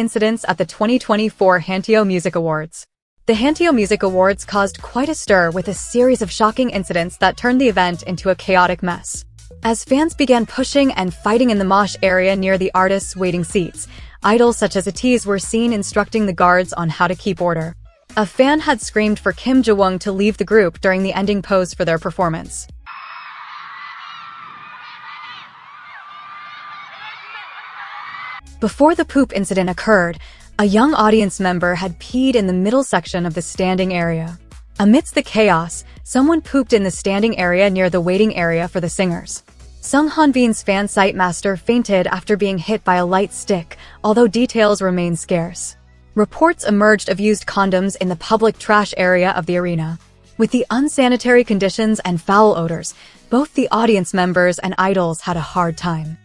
incidents at the 2024 Hanteo Music Awards. The Hanteo Music Awards caused quite a stir with a series of shocking incidents that turned the event into a chaotic mess. As fans began pushing and fighting in the mosh area near the artists' waiting seats, idols such as ATEEZ were seen instructing the guards on how to keep order. A fan had screamed for Kim Ji-woong to leave the group during the ending pose for their performance. Before the poop incident occurred, a young audience member had peed in the middle section of the standing area. Amidst the chaos, someone pooped in the standing area near the waiting area for the singers. Sung Hanbin's fan site master fainted after being hit by a light stick, although details remain scarce. Reports emerged of used condoms in the public trash area of the arena. With the unsanitary conditions and foul odors, both the audience members and idols had a hard time.